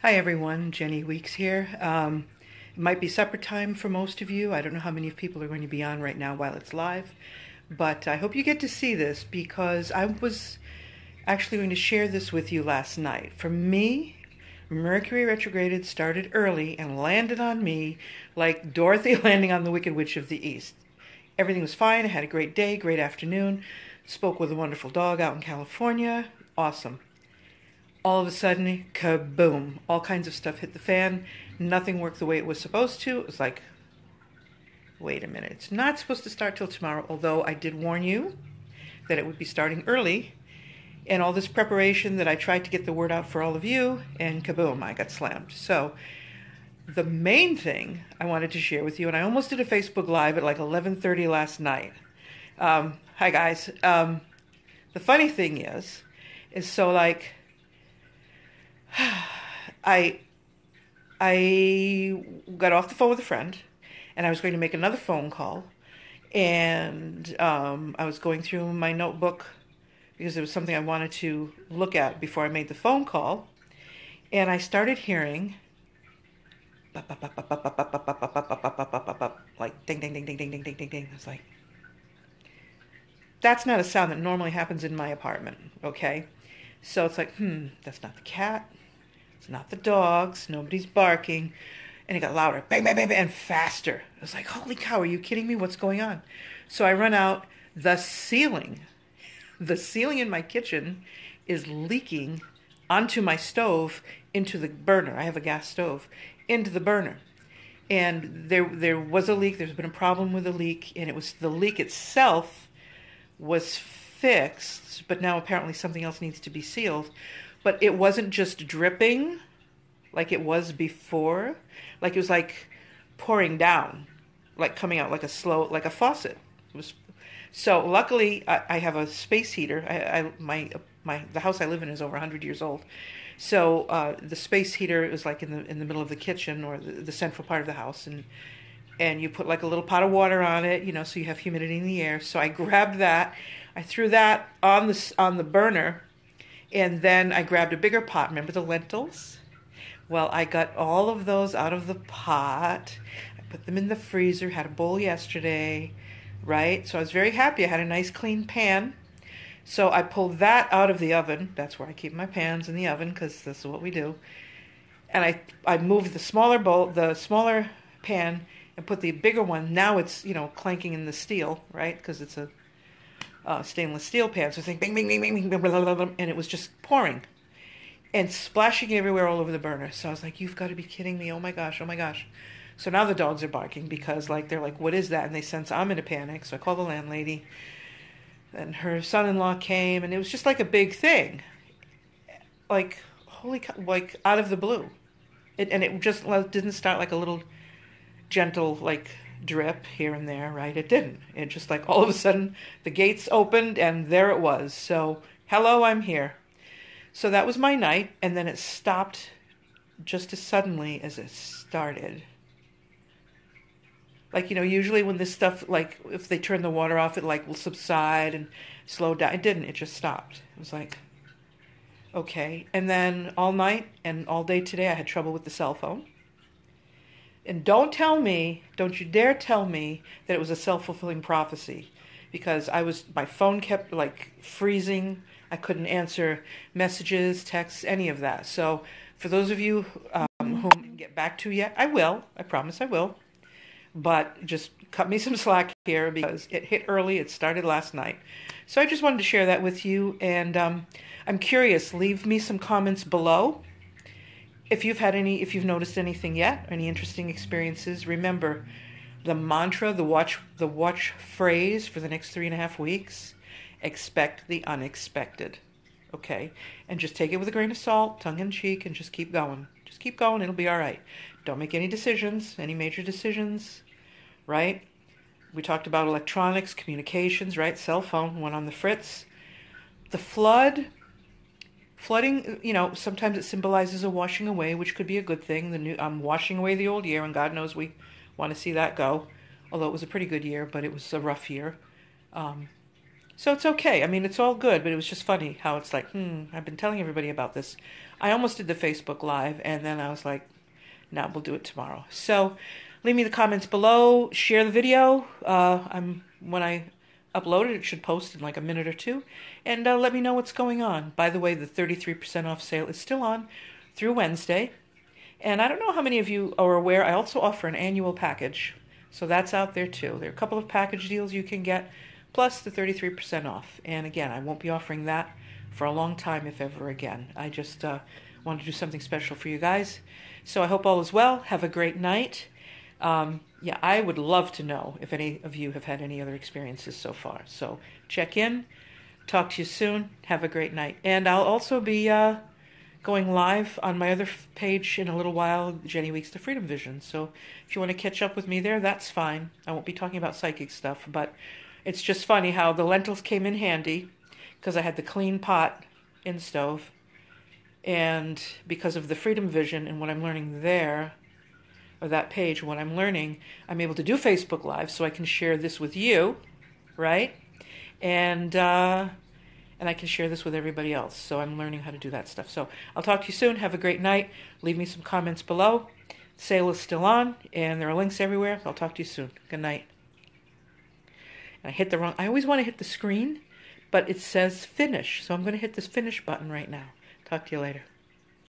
Hi everyone, Jenny Weeks here. Um, it might be supper time for most of you. I don't know how many people are going to be on right now while it's live, but I hope you get to see this because I was actually going to share this with you last night. For me, Mercury retrograded started early and landed on me like Dorothy landing on the Wicked Witch of the East. Everything was fine. I had a great day, great afternoon. Spoke with a wonderful dog out in California. Awesome all of a sudden, kaboom, all kinds of stuff hit the fan. Nothing worked the way it was supposed to. It was like, wait a minute, it's not supposed to start till tomorrow, although I did warn you that it would be starting early. And all this preparation that I tried to get the word out for all of you, and kaboom, I got slammed. So, the main thing I wanted to share with you, and I almost did a Facebook Live at like 11:30 last night. Um, hi guys. Um, the funny thing is, is so like I I got off the phone with a friend, and I was going to make another phone call, and um, I was going through my notebook because it was something I wanted to look at before I made the phone call, and I started hearing like ding ding ding ding ding ding ding ding ding. I was like, that's not a sound that normally happens in my apartment. Okay, so it's like, hmm, that's not the cat. It's not the dogs. Nobody's barking. And it got louder, bang, bang, bang, bang, and faster. I was like, holy cow, are you kidding me? What's going on? So I run out. The ceiling, the ceiling in my kitchen is leaking onto my stove into the burner. I have a gas stove, into the burner. And there there was a leak. There's been a problem with the leak, and it was the leak itself was fixed, but now apparently something else needs to be sealed but it wasn't just dripping like it was before. Like it was like pouring down, like coming out like a slow, like a faucet. It was so. Luckily, I, I have a space heater. I, I, my my the house I live in is over 100 years old. So uh, the space heater is like in the in the middle of the kitchen or the, the central part of the house, and and you put like a little pot of water on it, you know, so you have humidity in the air. So I grabbed that, I threw that on the on the burner, and then I grabbed a bigger pot. Remember the lentils? Well, I got all of those out of the pot. I put them in the freezer, had a bowl yesterday, right? So I was very happy. I had a nice clean pan. So I pulled that out of the oven. That's where I keep my pans in the oven because this is what we do. And I I moved the smaller bowl, the smaller pan, and put the bigger one. Now it's you know clanking in the steel, right? Because it's a uh, stainless steel pans it's like bing, bing, bing, bing, bing, bing, blah, blah, blah, and it was just pouring and splashing everywhere all over the burner. So I was like, you've got to be kidding me. Oh my gosh, oh my gosh. So now the dogs are barking because like they're like, what is that? And they sense I'm in a panic. So I call the landlady and her son-in-law came and it was just like a big thing. Like, holy cow, like out of the blue. It, and it just didn't start like a little gentle, like drip here and there, right? It didn't. It just like all of a sudden the gates opened and there it was. So, hello, I'm here. So that was my night, and then it stopped just as suddenly as it started. Like, you know, usually when this stuff, like, if they turn the water off, it like will subside and slow down. It didn't, it just stopped. It was like, okay. And then all night and all day today, I had trouble with the cell phone. And don't tell me, don't you dare tell me that it was a self fulfilling prophecy because I was, my phone kept like freezing. I couldn't answer messages, texts, any of that. So for those of you um, whom I get back to yet, I will. I promise I will. But just cut me some slack here because it hit early. It started last night. So I just wanted to share that with you. And um, I'm curious, leave me some comments below if you've had any, if you've noticed anything yet, any interesting experiences, remember the mantra, the watch, the watch phrase for the next three and a half weeks: expect the unexpected. Okay, and just take it with a grain of salt, tongue in cheek, and just keep going. Just keep going. It'll be all right. Don't make any decisions, any major decisions, right? We talked about electronics, communications, right? Cell phone went on the fritz. The flood flooding you know sometimes it symbolizes a washing away which could be a good thing. The new i'm washing away the old year and god knows we want to see that go although it was a pretty good year but it was a rough year. Um, so it's okay. I mean it's all good but it was just funny how it's like hmm i've been telling everybody about this. I almost did the Facebook Live, and then I was like, no, we'll do it tomorrow. So leave me the comments below, share the video. Uh, I'm when I upload it, it should post in like a minute or two, and uh, let me know what's going on. By the way, the 33% off sale is still on through Wednesday. And I don't know how many of you are aware, I also offer an annual package. So that's out there too. There are a couple of package deals you can get, plus the 33% off. And again, I won't be offering that for a long time, if ever again. I just uh, want to do something special for you guys. So I hope all is well. Have a great night. Um, yeah, I would love to know if any of you have had any other experiences so far. So check in. Talk to you soon. Have a great night. And I'll also be uh, going live on my other page in a little while, Jenny Weeks the Freedom Vision. So if you want to catch up with me there, that's fine. I won't be talking about psychic stuff, but it's just funny how the lentils came in handy because I had the clean pot in stove. And because of the Freedom Vision and what I'm learning there, or that page, what I'm learning, I'm able to do Facebook Live so I can share this with you, right? And uh, and I can share this with everybody else. So I'm learning how to do that stuff. So I'll talk to you soon. Have a great night. Leave me some comments below. Sale is still on, and there are links everywhere. I'll talk to you soon. Good night. And I hit the wrong. I always want to hit the screen, but it says finish, so I'm going to hit this finish button right now. Talk to you later.